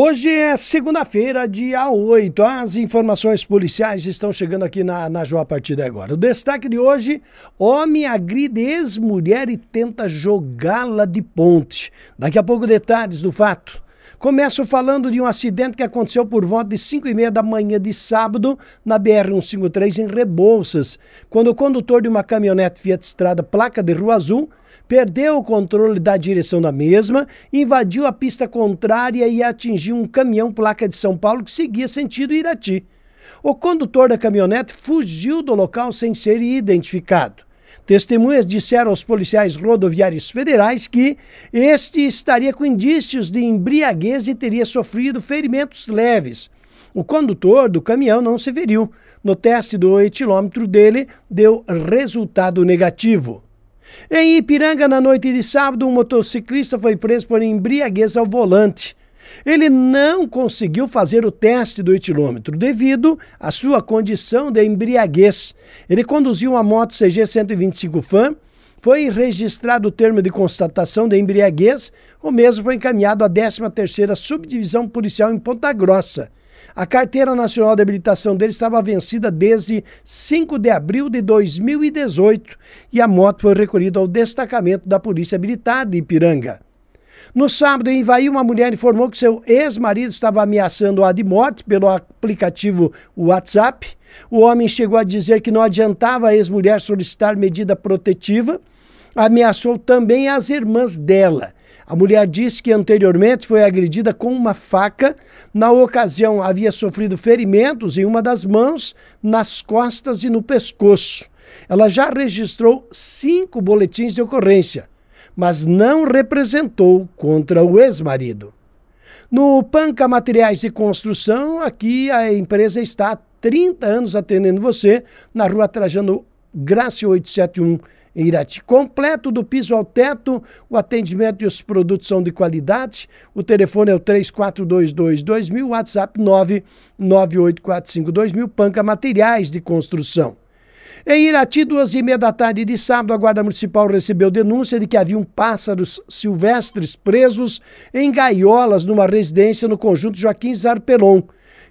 Hoje é segunda-feira, dia 8. As informações policiais estão chegando aqui na, na Joa a partir de agora. O destaque de hoje: homem agride ex-mulher e tenta jogá-la de ponte. Daqui a pouco, detalhes do fato. Começo falando de um acidente que aconteceu por volta de 5 e meia da manhã de sábado na BR-153 em Rebouças, quando o condutor de uma caminhonete Fiat Strada placa de Rua Azul perdeu o controle da direção da mesma, invadiu a pista contrária e atingiu um caminhão placa de São Paulo que seguia sentido Irati. O condutor da caminhonete fugiu do local sem ser identificado. Testemunhas disseram aos policiais rodoviários federais que este estaria com indícios de embriaguez e teria sofrido ferimentos leves. O condutor do caminhão não se feriu. No teste do etilômetro dele, deu resultado negativo. Em Ipiranga, na noite de sábado, um motociclista foi preso por embriaguez ao volante. Ele não conseguiu fazer o teste do etilômetro devido à sua condição de embriaguez. Ele conduziu uma moto CG 125 Fan, foi registrado o termo de constatação de embriaguez, o mesmo foi encaminhado à 13ª Subdivisão Policial em Ponta Grossa. A carteira nacional de habilitação dele estava vencida desde 5 de abril de 2018 e a moto foi recolhida ao destacamento da Polícia Militar de Ipiranga. No sábado, em Ivaí, uma mulher informou que seu ex-marido estava ameaçando-a de morte pelo aplicativo WhatsApp. O homem chegou a dizer que não adiantava a ex-mulher solicitar medida protetiva. Ameaçou também as irmãs dela. A mulher disse que anteriormente foi agredida com uma faca. Na ocasião, havia sofrido ferimentos em uma das mãos, nas costas e no pescoço. Ela já registrou cinco boletins de ocorrência, mas não representou contra o ex-marido. No Panca Materiais de Construção, aqui a empresa está há 30 anos atendendo você na rua Trajano Graça 871 em Irati. Completo do piso ao teto, o atendimento e os produtos são de qualidade. O telefone é o 3422-2000, WhatsApp 998452000, Panca Materiais de Construção. Em Irati, duas e meia da tarde de sábado, a Guarda Municipal recebeu denúncia de que haviam pássaros silvestres presos em gaiolas numa residência no conjunto Joaquim Zarpelon.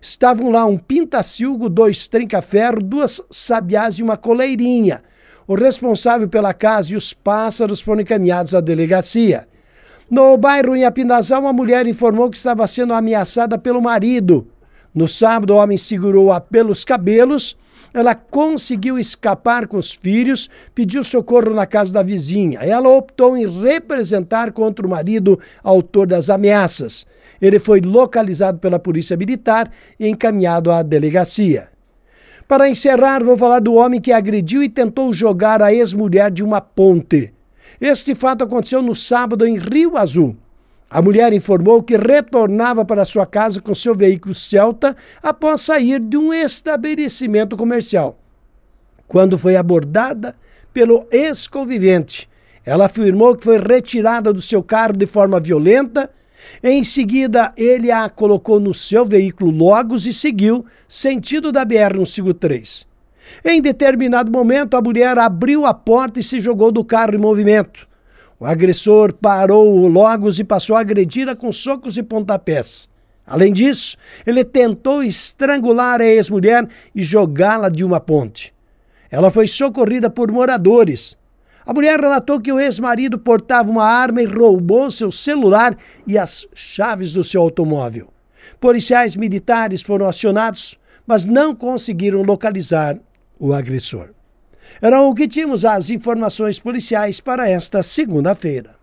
Estavam lá um pintacilgo, dois trinca-ferro, duas sabiás e uma coleirinha. O responsável pela casa e os pássaros foram encaminhados à delegacia. No bairro Inhapinazal, uma mulher informou que estava sendo ameaçada pelo marido. No sábado, o homem segurou-a pelos cabelos. Ela conseguiu escapar com os filhos, pediu socorro na casa da vizinha. Ela optou em representar contra o marido, autor das ameaças. Ele foi localizado pela Polícia Militar e encaminhado à delegacia. Para encerrar, vou falar do homem que agrediu e tentou jogar a ex-mulher de uma ponte. Este fato aconteceu no sábado em Rio Azul. A mulher informou que retornava para sua casa com seu veículo Celta após sair de um estabelecimento comercial. Quando foi abordada pelo ex-convivente, ela afirmou que foi retirada do seu carro de forma violenta em seguida, ele a colocou no seu veículo Logos e seguiu, sentido da BR-153. Em determinado momento, a mulher abriu a porta e se jogou do carro em movimento. O agressor parou o Logos e passou a agredi-la com socos e pontapés. Além disso, ele tentou estrangular a ex-mulher e jogá-la de uma ponte. Ela foi socorrida por moradores. A mulher relatou que o ex-marido portava uma arma e roubou seu celular e as chaves do seu automóvel. Policiais militares foram acionados, mas não conseguiram localizar o agressor. Eram o que tínhamos as informações policiais para esta segunda-feira.